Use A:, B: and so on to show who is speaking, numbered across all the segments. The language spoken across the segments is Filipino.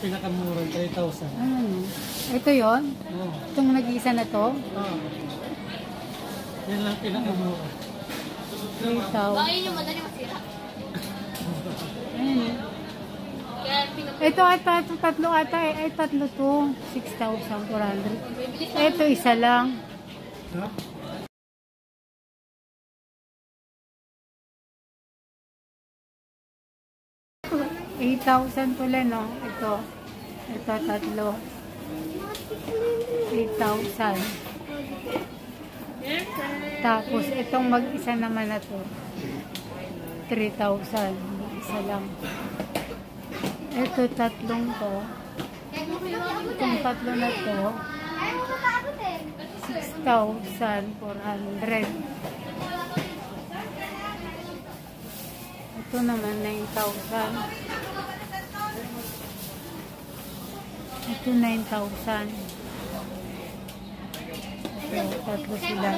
A: pinakamura, 3,000.
B: Ano? Ito yon
A: Oo.
B: Itong nag-iisa na to?
A: Oo. Yan lang pinakamura.
B: 3,000.
C: Baka yun yung madali masira.
B: Ayun eh.
C: Kaya pinag-
B: Ito ata, ito tatlo ata eh. Ay, tatlo to. 6,400. Ito isa lang.
A: Ha?
B: Eight thousand pala, no? Ito. Ito, tatlo. 8,000. Tapos, itong mag-isa naman na to. 3,000. Isa lang. Ito, tatlong to. Itong tatlo na to. 6,400. Ito naman, 9,000. Ito, 9,000. Ito, tatlo sila.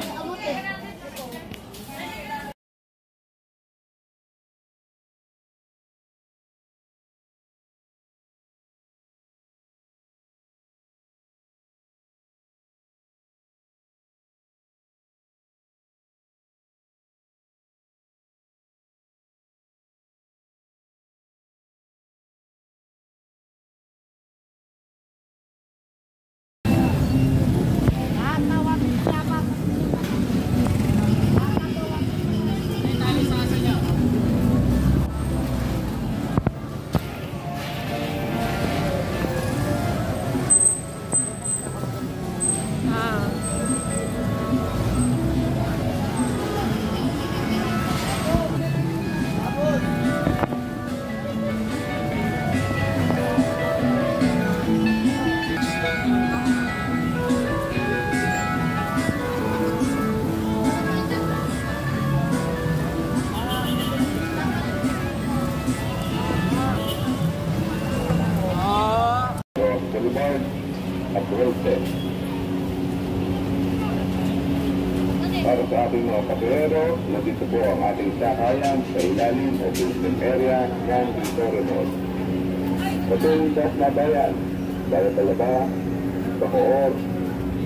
D: Para sa ating mga pasahero, nandito po ang ating sakayan sa ilalim o business area ng Victoria Mall. Patuloy sa Nabayan, Daya Talaba, Bacoor,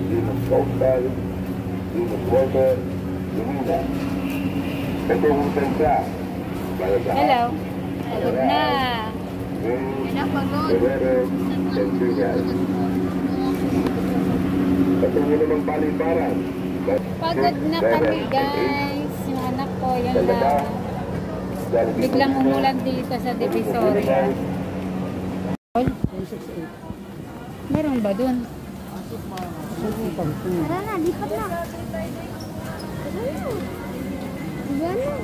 D: Limos Coastal, Limos Water, Lumina. Isa, Daya sa
B: Hello. Pagod na.
D: Centurial. Patuloy namang paliparan.
B: Pagod na kami guys. Yung anak ko, yan lang. Biglang umulan dito sa Divisoria. Meron ba dun?
C: Tara na, lipat na. Tara na. Diyan na.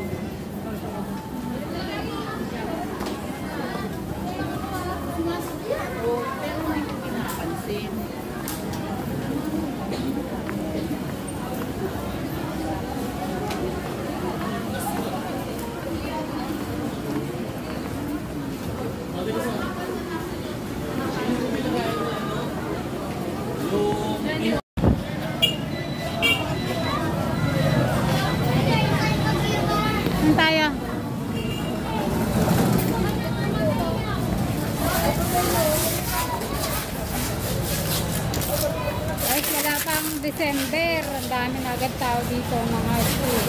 B: Saan tayo? Guys, wala pang December. Ang dami na agad tao dito mga school.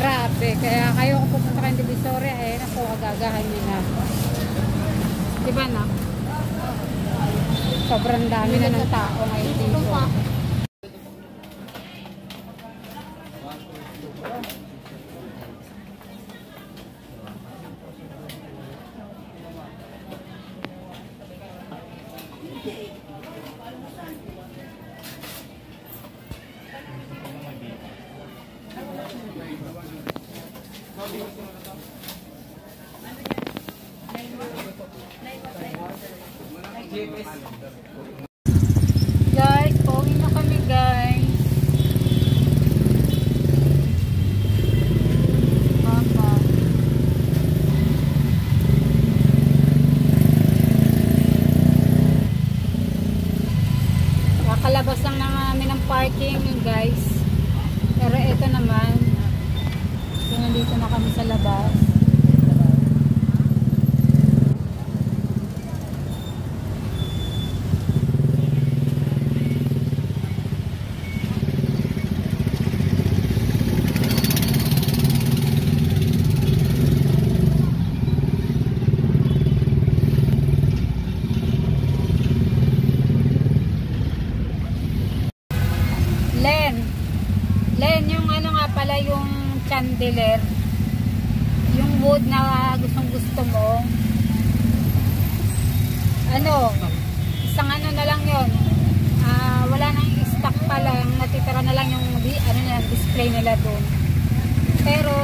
B: Grabe. Kaya kayo kung pupunta kayo ng Divisoria, eh, naku, agagahan nyo na. Di ba na? Sobrang dami na ng tao ngayon dito. Guys, pauwi na kami guys. Papa. Kakalabas lang na namin ng parking guys. Pero ito naman. So, nandito na kami sa labas. Chandelier, yung wood na gustong gusto mo, ano, isang ano na lang yon Ah, wala nang stock pa lang, natitira na lang yung ano na, display nila doon. Pero,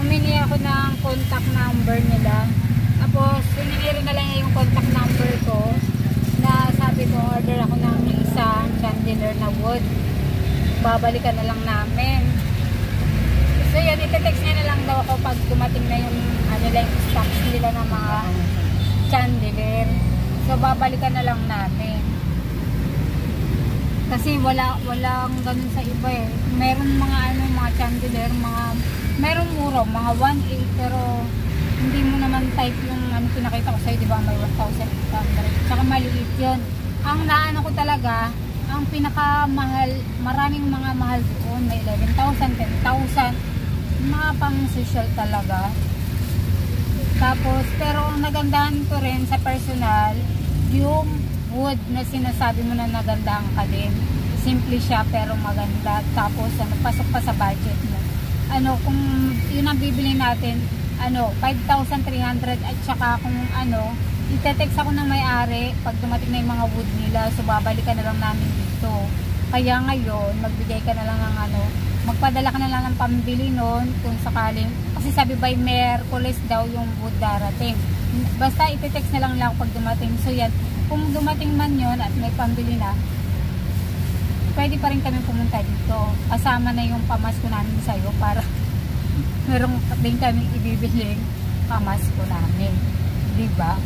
B: humingi ako ng contact number nila. Tapos, humingi rin na lang yung contact number ko na sabi ko, order ako ng isang chandelier na wood. Babalikan na lang namin. So, yan, itetext niya na lang daw ako pag dumating na yung, ano lang, yung stocks nila ng mga chandelier. So, babalikan na lang namin. Kasi wala walang ganun sa iba eh. Meron mga ano mga chandelier, mga meron mura, mga 1.8 pero hindi mo naman type yung ano pinakita ko sa'yo, di ba? May 1,800. Tsaka maliit yun. Ang naano ko talaga, ang pinakamahal, maraming mga mahal doon. May 11,000, 10,000. Mga pang social talaga. Tapos, pero ang nagandahan ko rin sa personal, yung wood na sinasabi mo na nagandahan ka din. Simple siya pero maganda. Tapos, ano, pasok pa sa budget mo. Ano, kung yun ang bibili natin, ano, 5,300 at saka kung ano, itetext ako ng may-ari pag dumating na yung mga wood nila. So, babalikan na lang namin dito. Kaya ngayon, magbigay ka na lang ng ano, magpadala ka na lang ng pambili nun kung sakaling, kasi sabi by Merkulis daw yung wood darating. Basta itetext na lang lang pag dumating. So yan, kung dumating man yon at may pambili na, pwede pa rin kami pumunta dito. Kasama na yung pamasko namin sa'yo para meron din kami ibibiling pamasko namin. Di ba?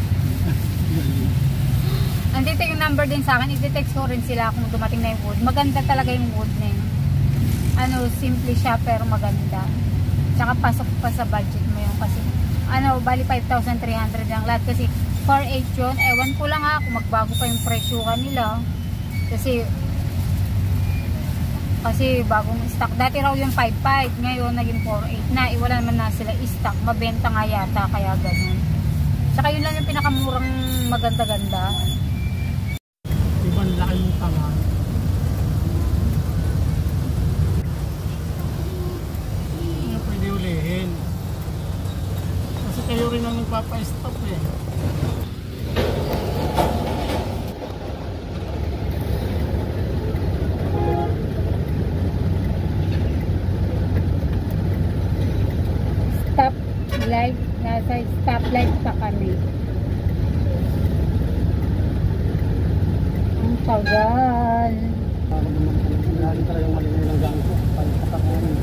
B: Andito yung number din sa akin. I-text ko rin sila kung dumating na yung wood. Maganda talaga yung wood na yun. Ano, simple siya pero maganda. Tsaka pasok pa sa budget mo yung kasi ano, bali 5,300 lang lahat kasi 4.8 yun. Ewan ko lang ha kung magbago pa yung presyo kanila. Kasi kasi bagong stock. Dati raw yung 5.5, ngayon naging 4.8 na. Eh, wala naman na sila stock. Mabenta nga yata, kaya ganun. Saka yun lang yung pinakamurang maganda-ganda.
A: Ibang laki yung tanga. Ano pwede ulihin? Kasi kayo rin ang nagpapa-stop eh.
B: Stop light. Nasa stop light pa kami. Ang tagal.
A: Lagi talaga yung mali ng gangko. Pagkakakunin.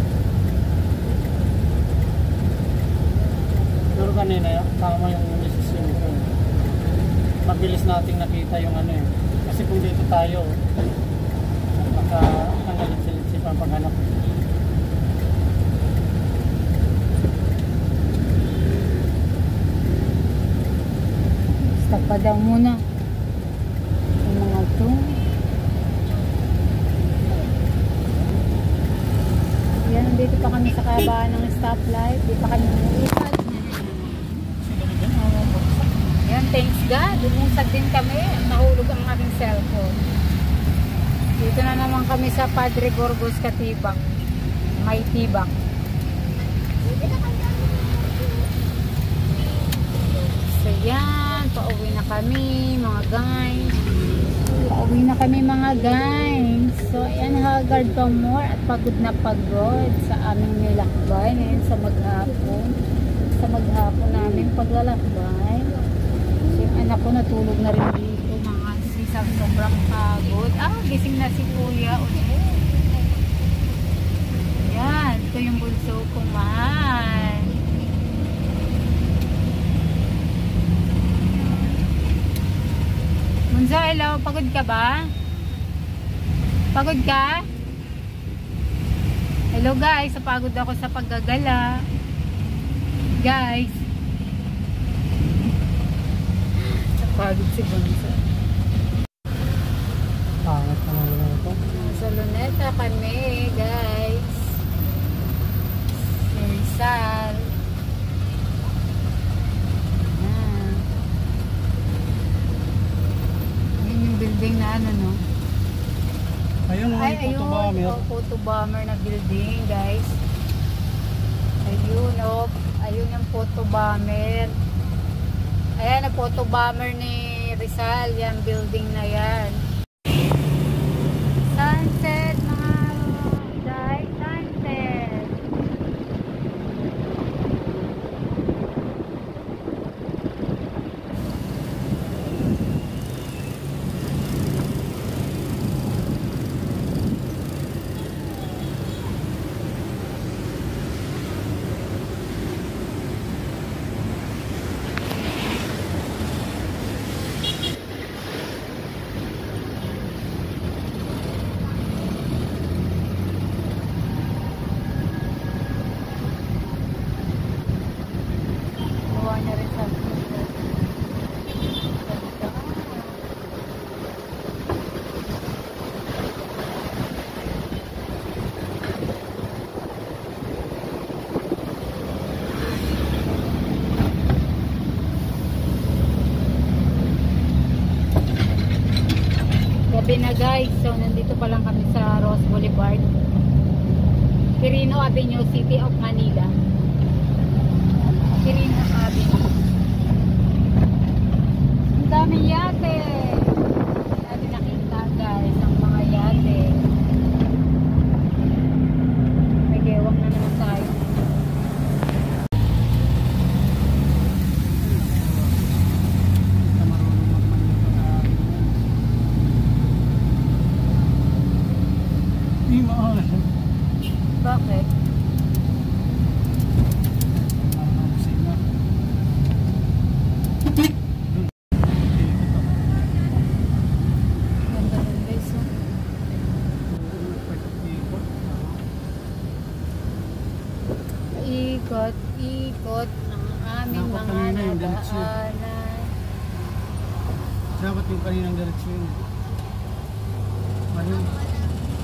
A: Pero kanina, tama yung decision ko. Mabilis nating nakita yung ano eh. Kasi kung dito tayo, baka ang galit-galit pa ang paghanap.
B: Stop pa daw muna. Yung mga to. Yan, dito pa kami sa kabaan ng stoplight. Di pa kami umiipat. Yan, thanks God. Umusag din kami. Nahulog ang aking cellphone. Dito na naman kami sa Padre Gorgos Katibak. May tibak. So yan, pauwi na kami mga guys. Pauwi na kami mga guys. So yan, haggard pa more at pagod na pagod sa aming nilakbay ngayon sa maghapon. Sa maghapon namin paglalakbay. So yung anak ko natulog na rin dito mga sisang sobrang pagod. Ah, gising na si kuya ulit. Yan, ito yung bulso ko mahal. Munzo, hello. Pagod ka ba? Pagod ka? Hello guys, napagod ako sa paggagala. Guys. Napagod si Bunso.
A: Pangat naman na ito.
B: Nasa Luneta kami, guys. Rizal. Ayan. Yun yung building na ano, no?
A: Ayun,
B: Ay,
A: Ay,
B: ayun.
A: ayun. Ba,
B: Oh, photo bomber na building, guys. Ayun, oh. Ayun yung photo bomber. Ayan, ang photo bomber ni Rizal. Yan, building na yan. Sunset, mga guys. Sunset. Gawa niya rin sa Gabi na guys, so nandito pa lang kami sa Ross Boulevard. Quirino Avenue, City of Manila. Quirino Avenue. Ang daming yate. Natin nakita guys, ang mga yate. May gewang na naman tayo.
A: Na marunong magmaneho na Hindi maalas.
B: Bakit? Ng guys. oh. Ang aming
A: Dapat
B: mga
A: kanina yung diretso.
B: nadaanan.
A: Dapat yung kaninang diretsyon. Ano?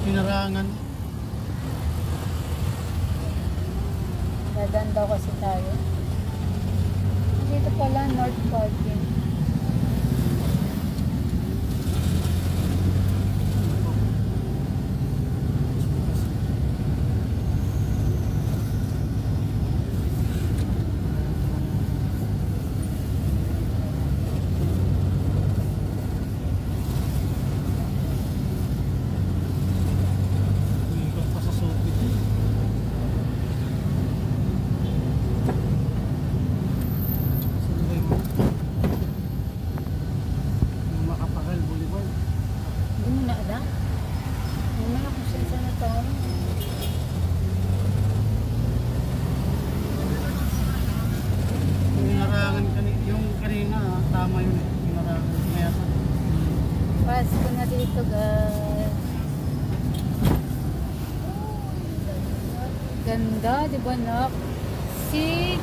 A: Pinarangan.
B: Dadaan daw kasi tayo. Dito pala, North Parking.
A: Ikot pa sa Sophie. Saan ba yun? Yung Makapagal Boulevard.
B: Hindi mo na alam? Mamaya kung saan saan na tayo.
A: Yung inarangan kanina, yung kanina, tama yun eh. Inarangan. Kaya sa
B: Pasko na dito guys. Ganda, di ba nak? Sea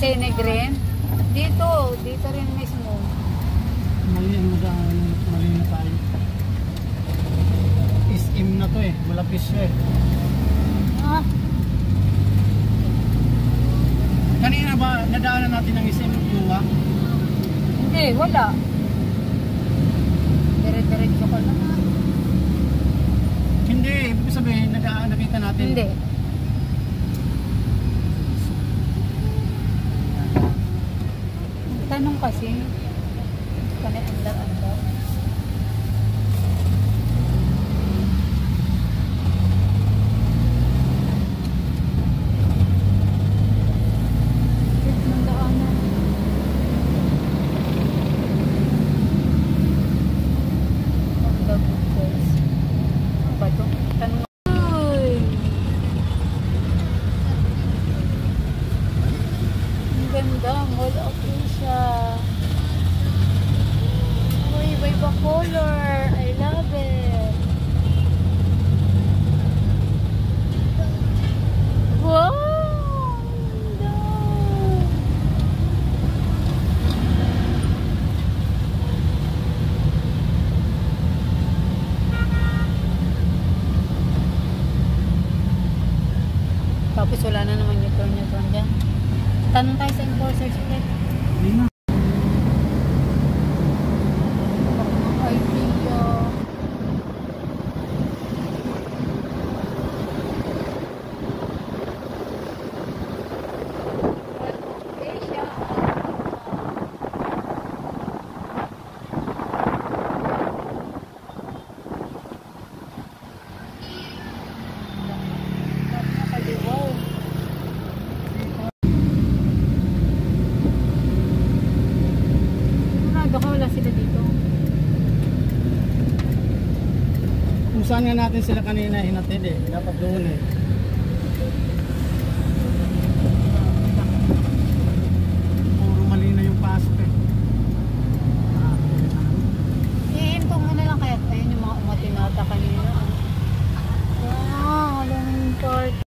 B: Senegrin. Dito, dito rin mismo.
A: Mali ang madaan, mali na tayo. SM na to eh, malapis siya eh.
B: Ah,
A: Kanina ba nadaanan natin ang SM Luwa?
B: hindi, wala. Dire-diretso ko lang.
A: Hindi, ibig sabihin nadaan nakita natin.
B: Hindi. Tanong kasi, kani andar-andar. Wait, ng daanan. Ang dabo, guys. Ano ba ito? Tanong Uy! Ang ganda, Mall of Asia. Uy, iba iba color. I love it. Wow! Ang ganda. Tapos wala na naman yung turn turn dyan. Tanong tayo sa enforcers ulit.
A: Hindi na.
B: Idea. Wow. Sigurado ka wala sila dito.
A: Kung saan nga natin sila kanina hinatid eh. Dapat doon eh.